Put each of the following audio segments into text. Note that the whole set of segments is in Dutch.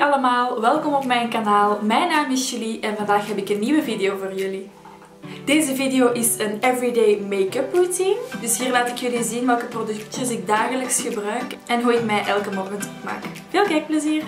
Allemaal, welkom op mijn kanaal. Mijn naam is Julie en vandaag heb ik een nieuwe video voor jullie. Deze video is een everyday make-up routine. Dus hier laat ik jullie zien welke productjes ik dagelijks gebruik en hoe ik mij elke morgen maak. Veel kijkplezier!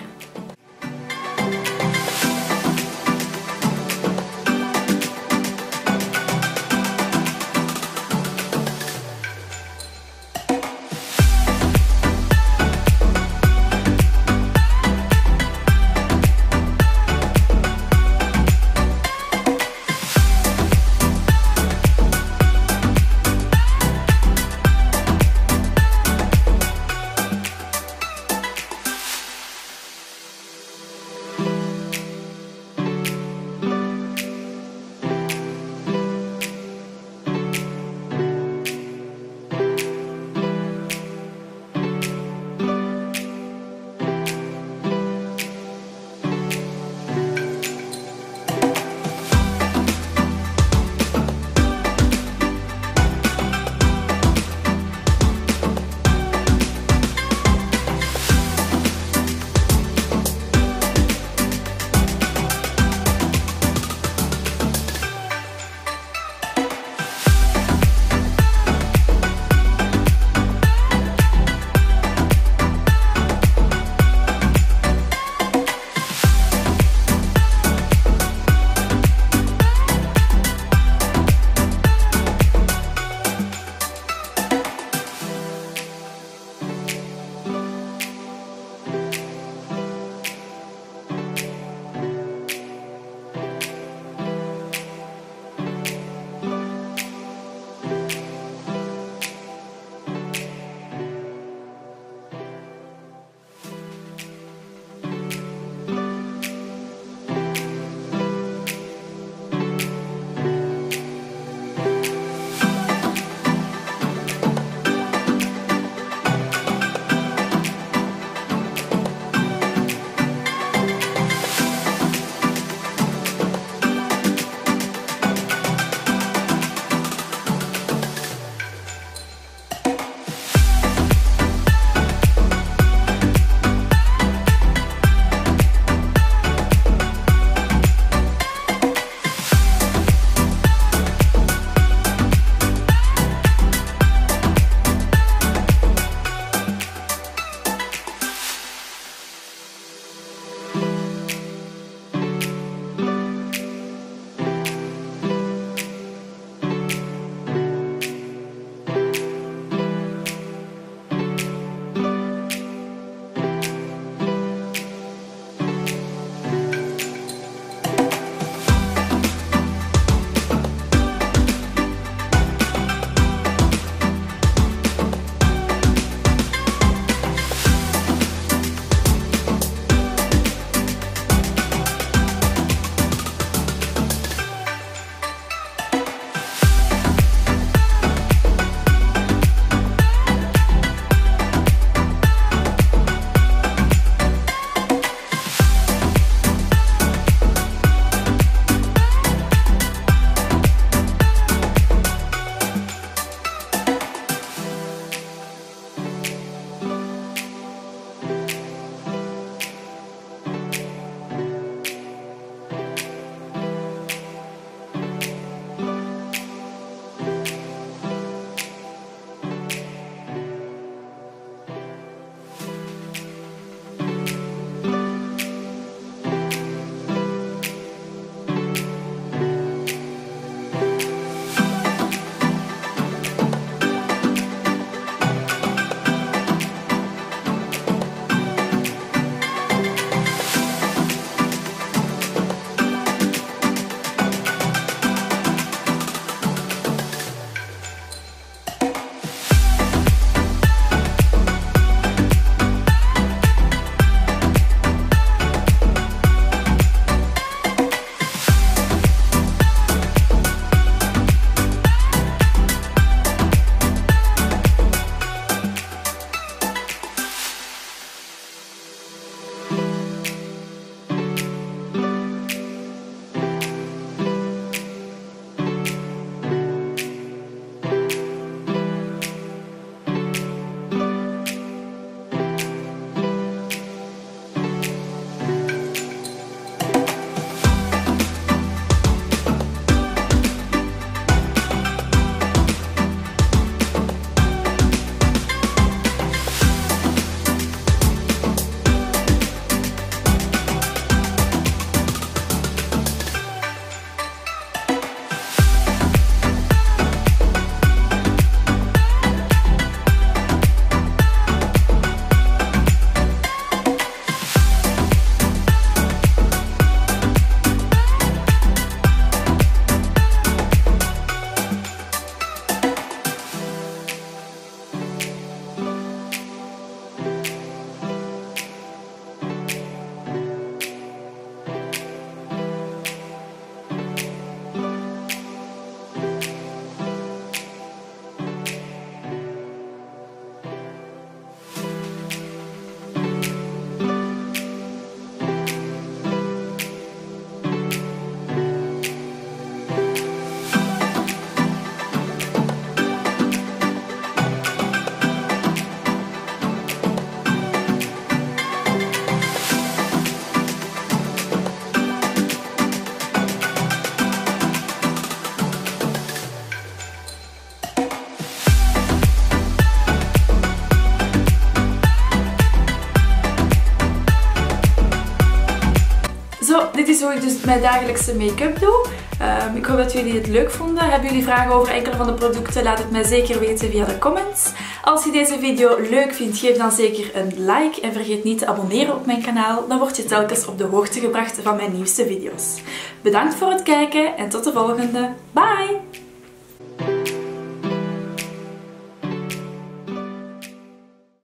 Hoe ik dus mijn dagelijkse make-up doe. Ehm, ik hoop dat jullie het leuk vonden. Hebben jullie vragen over enkele van de producten? Laat het mij zeker weten via de comments. Als je deze video leuk vindt, geef dan zeker een like. En vergeet niet te abonneren op mijn kanaal. Dan word je telkens op de hoogte gebracht van mijn nieuwste video's. Bedankt voor het kijken en tot de volgende. Bye!